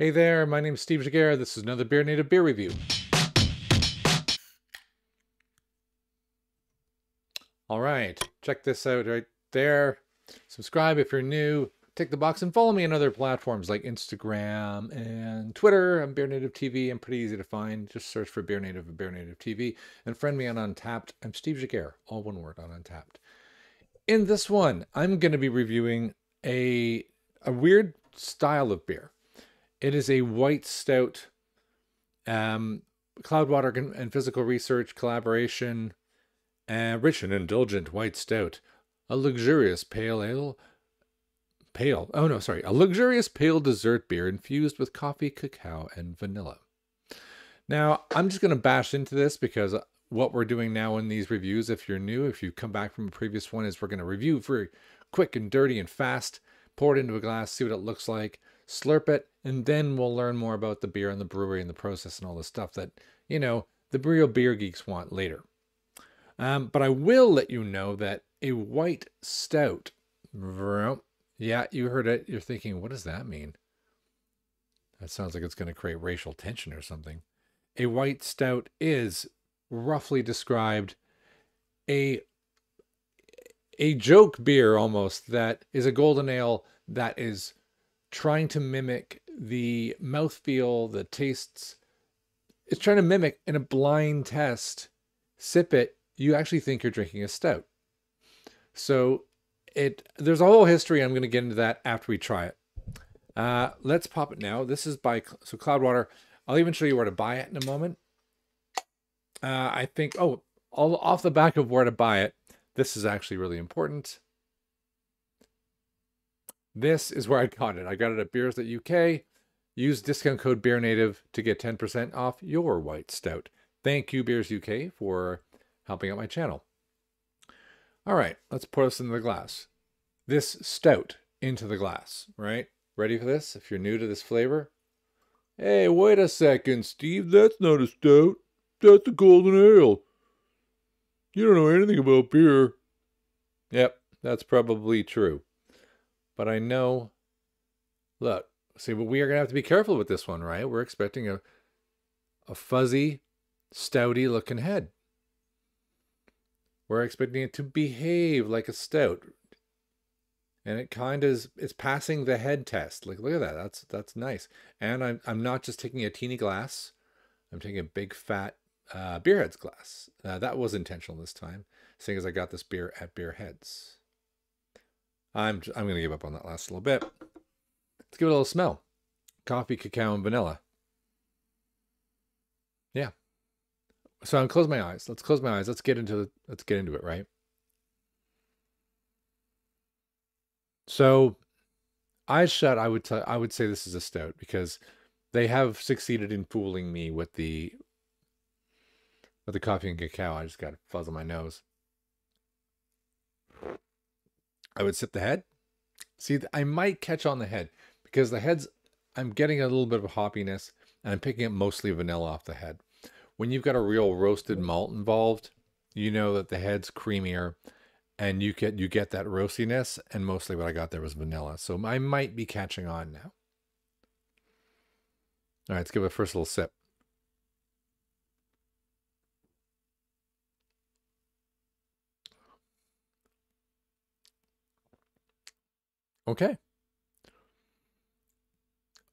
Hey there, my name is Steve Giguere. This is another Beer Native Beer Review. All right, check this out right there. Subscribe if you're new. Tick the box and follow me on other platforms like Instagram and Twitter. I'm Beer Native TV. I'm pretty easy to find. Just search for Beer Native and Beer Native TV and friend me on Untappd. I'm Steve Giguere, all one word on Untappd. In this one, I'm going to be reviewing a a weird style of beer. It is a white stout, um, Cloudwater and Physical Research collaboration, uh, rich and indulgent white stout, a luxurious pale ale, pale, oh no, sorry, a luxurious pale dessert beer infused with coffee, cacao, and vanilla. Now, I'm just going to bash into this because what we're doing now in these reviews, if you're new, if you come back from a previous one, is we're going to review very quick and dirty and fast, pour it into a glass, see what it looks like, slurp it, and then we'll learn more about the beer and the brewery and the process and all the stuff that, you know, the real beer geeks want later. Um, but I will let you know that a white stout, yeah, you heard it. You're thinking, what does that mean? That sounds like it's going to create racial tension or something. A white stout is roughly described a a joke beer almost that is a golden ale that is trying to mimic the mouthfeel, the tastes. It's trying to mimic in a blind test. Sip it, you actually think you're drinking a stout. So it there's a whole history. I'm going to get into that after we try it. Uh, let's pop it now. This is by so Cloudwater. I'll even show you where to buy it in a moment. Uh, I think oh, all off the back of where to buy it. This is actually really important. This is where I got it. I got it at Beers.uk. Use discount code BeerNative to get 10% off your white stout. Thank you, Beers UK, for helping out my channel. All right, let's pour this into the glass. This stout into the glass, right? Ready for this? If you're new to this flavor. Hey, wait a second, Steve. That's not a stout. That's a golden ale. You don't know anything about beer. Yep, that's probably true. But I know, look, see, but we are going to have to be careful with this one, right? We're expecting a, a fuzzy, stouty looking head. We're expecting it to behave like a stout. And it kind of is, it's passing the head test. Like, look at that. That's, that's nice. And I'm, I'm not just taking a teeny glass. I'm taking a big fat uh, Beerheads glass. Uh, that was intentional this time, seeing as I got this beer at Beerheads. I'm I'm going to give up on that last little bit. Let's give it a little smell. Coffee, cacao, and vanilla. Yeah. So I'm close my eyes. Let's close my eyes. Let's get into the, let's get into it, right? So eyes shut, I would I would say this is a stout because they have succeeded in fooling me with the with the coffee and cacao. I just got a fuzz on my nose. I would sip the head. See, I might catch on the head because the head's, I'm getting a little bit of hoppiness and I'm picking up mostly vanilla off the head. When you've got a real roasted malt involved, you know that the head's creamier and you get you get that roastiness and mostly what I got there was vanilla. So I might be catching on now. All right, let's give it a first little sip. Okay.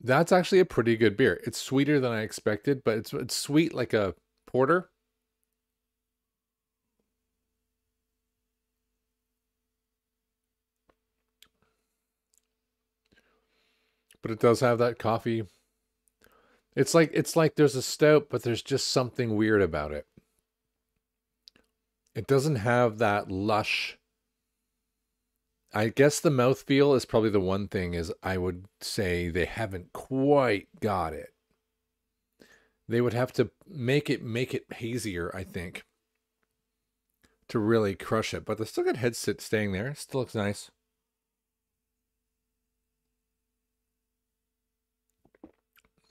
That's actually a pretty good beer. It's sweeter than I expected, but it's it's sweet like a porter. But it does have that coffee. It's like it's like there's a stout, but there's just something weird about it. It doesn't have that lush I guess the mouthfeel is probably the one thing is I would say they haven't quite got it. They would have to make it make it hazier, I think, to really crush it. But they still got head sit staying there. Still looks nice.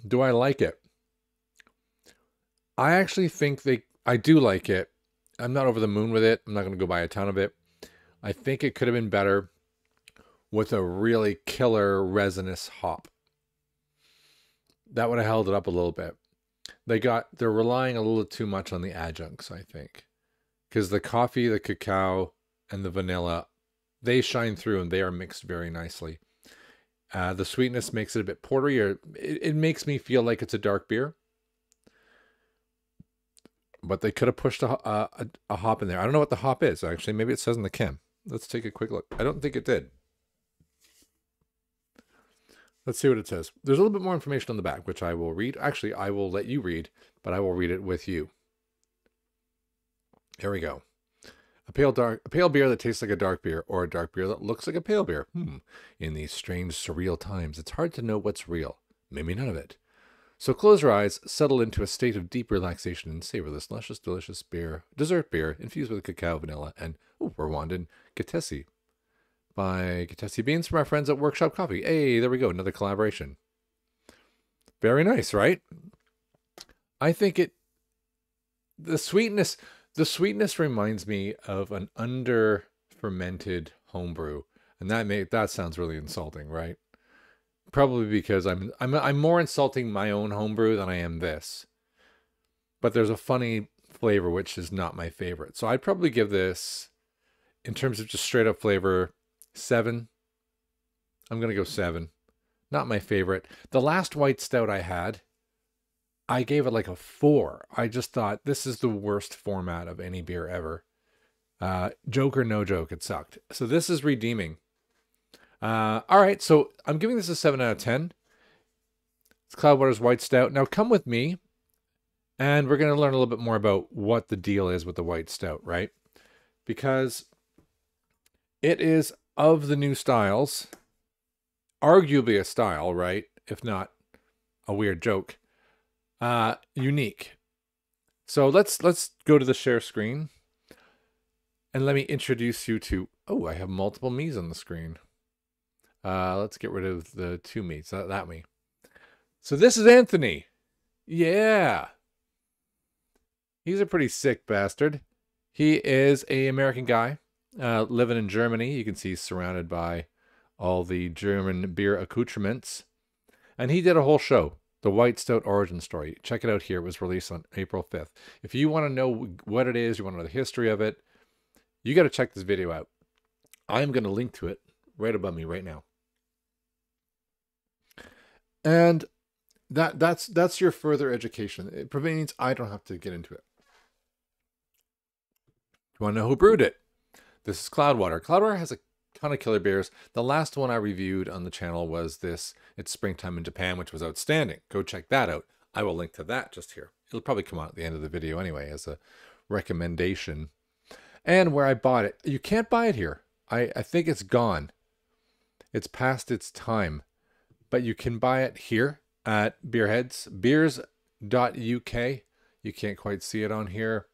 Do I like it? I actually think they I do like it. I'm not over the moon with it. I'm not going to go buy a ton of it. I think it could have been better with a really killer resinous hop. that would have held it up a little bit. They got they're relying a little too much on the adjuncts, I think, because the coffee, the cacao, and the vanilla, they shine through and they are mixed very nicely. Uh, the sweetness makes it a bit portery, or it, it makes me feel like it's a dark beer. But they could have pushed a, a, a hop in there. I don't know what the hop is actually. Maybe it says in the can. Let's take a quick look. I don't think it did. Let's see what it says. There's a little bit more information on the back, which I will read. Actually, I will let you read, but I will read it with you. Here we go. A pale dark, a pale beer that tastes like a dark beer, or a dark beer that looks like a pale beer. Hmm. In these strange, surreal times, it's hard to know what's real. Maybe none of it. So close your eyes, settle into a state of deep relaxation, and savor this luscious, delicious beer, dessert beer infused with cacao, vanilla, and ooh, Rwandan Gitesi by Gitesi Beans from our friends at Workshop Coffee. Hey, there we go, another collaboration. Very nice, right? I think it the sweetness the sweetness reminds me of an under fermented homebrew. And that may that sounds really insulting, right? Probably because I'm I'm I'm more insulting my own homebrew than I am this. But there's a funny flavor which is not my favorite. So I'd probably give this in terms of just straight up flavor, seven. I'm gonna go seven. Not my favorite. The last white stout I had, I gave it like a four. I just thought this is the worst format of any beer ever. Uh, joke or no joke, it sucked. So this is redeeming. Uh, all right, so I'm giving this a seven out of ten. It's Cloudwater's White Stout. Now come with me, and we're going to learn a little bit more about what the deal is with the White Stout, right? Because it is of the new styles, arguably a style, right? If not a weird joke, uh, unique. So let's let's go to the share screen, and let me introduce you to. Oh, I have multiple me's on the screen. Uh, let's get rid of the two me's. That, that me. So this is Anthony. Yeah. He's a pretty sick bastard. He is a American guy uh, living in Germany. You can see he's surrounded by all the German beer accoutrements. And he did a whole show, The White Stout Origin Story. Check it out here. It was released on April 5th. If you want to know what it is, you want to know the history of it, you got to check this video out. I'm going to link to it right above me right now. And that that's that's your further education. It means I don't have to get into it. Do You want to know who brewed it? This is Cloudwater. Cloudwater has a ton of killer beers. The last one I reviewed on the channel was this. It's Springtime in Japan, which was outstanding. Go check that out. I will link to that just here. It'll probably come out at the end of the video anyway as a recommendation. And where I bought it. You can't buy it here. I, I think it's gone. It's past its time. But you can buy it here at Beerheads. Beers.uk. You can't quite see it on here,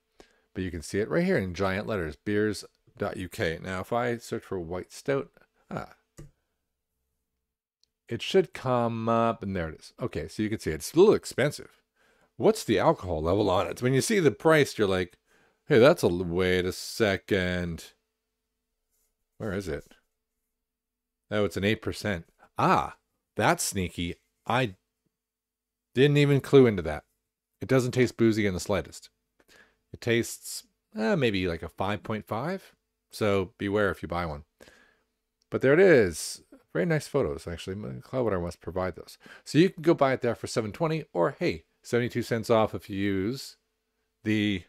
but you can see it right here in giant letters. Beers .uk. Now, if I search for white stout, ah, it should come up, and there it is. Okay, so you can see it's a little expensive. What's the alcohol level on it? When you see the price, you're like, hey, that's a wait a second. Where is it? Oh, it's an eight percent. Ah, that's sneaky. I didn't even clue into that. It doesn't taste boozy in the slightest. It tastes eh, maybe like a 5.5. So beware if you buy one. But there it is. Very nice photos, actually. Cloudwater must provide those. So you can go buy it there for 720 or hey, 72 cents off if you use the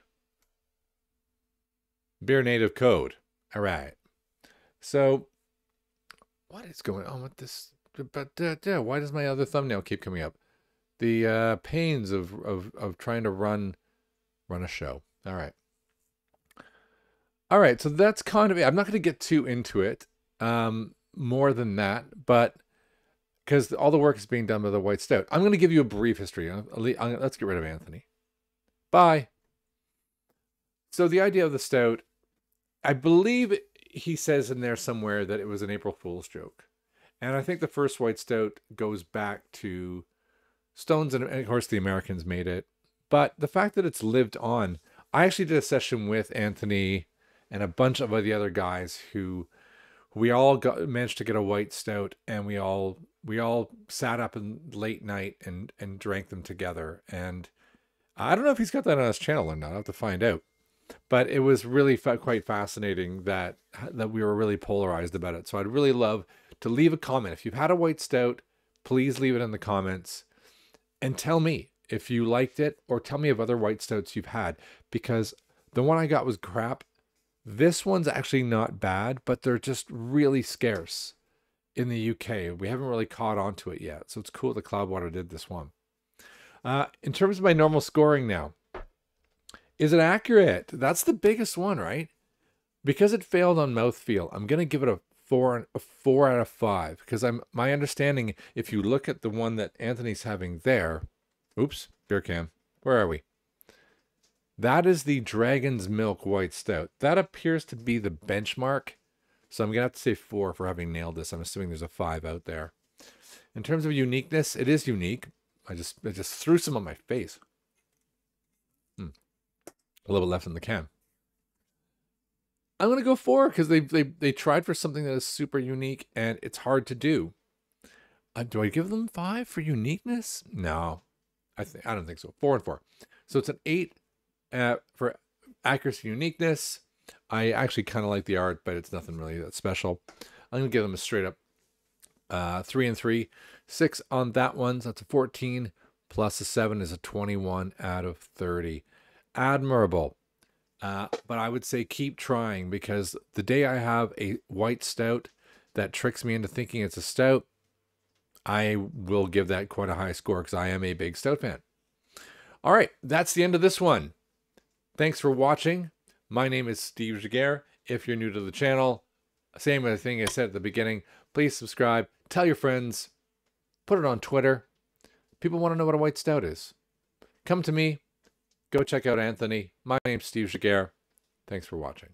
Beer Native code. All right. So what is going on with this? But uh, yeah, why does my other thumbnail keep coming up? The uh, pains of, of of trying to run run a show. All right. All right, so that's kind of it. I'm not going to get too into it um, more than that, but because all the work is being done by the White Stout, I'm going to give you a brief history. I'll, I'll, let's get rid of Anthony. Bye. So the idea of the stout, I believe he says in there somewhere that it was an April Fool's joke, and I think the first White Stout goes back to Stones, and of course the Americans made it. But the fact that it's lived on, I actually did a session with Anthony and a bunch of the other guys who we all got managed to get a white stout and we all we all sat up in late night and and drank them together. And I don't know if he's got that on his channel or not. I have to find out. But it was really fa- quite fascinating that that we were really polarized about it. So I'd really love to leave a comment if you've had a white stout. Please leave it in the comments and tell me if you liked it or tell me of other white stouts you've had because the one I got was crap. This one's actually not bad, but they're just really scarce in the UK. We haven't really caught on to it yet. So it's cool that Cloudwater did this one. Uh, in terms of my normal scoring now, is it accurate? That's the biggest one, right? Because it failed on mouthfeel, I'm going to give it a four, a four out of five. Because I'm my understanding, if you look at the one that Anthony's having there, oops, beer can, where are we? That is the Dragon's Milk White Stout. That appears to be the benchmark so I'm going to have to say four for having nailed this. I'm assuming there's a five out there. In terms of uniqueness, it is unique. I just I just threw some on my face. Hmm. A little bit left in the can. I'm gonna go four because they, they they tried for something that is super unique and it's hard to do. Uh, do I give them five for uniqueness? No, I I don't think so. Four and four. So it's an eight uh, for accuracy uniqueness. I actually kind of like the art, but it's nothing really that special. I'm going to give them a straight up uh, 3 and 3. 6 on that one, so that's a 14, plus a 7 is a 21 out of 30. Admirable. Uh, but I would say keep trying because the day I have a white stout that tricks me into thinking it's a stout, I will give that quite a high score because I am a big stout fan. All right, that's the end of this one. Thanks for watching. My name is Steve Giguere. If you're new to the channel, same thing I said at the beginning, please subscribe, tell your friends, put it on Twitter. People want to know what a white stout is. Come to me, go check out Anthony. My name's Steve Giguere. Thanks for watching.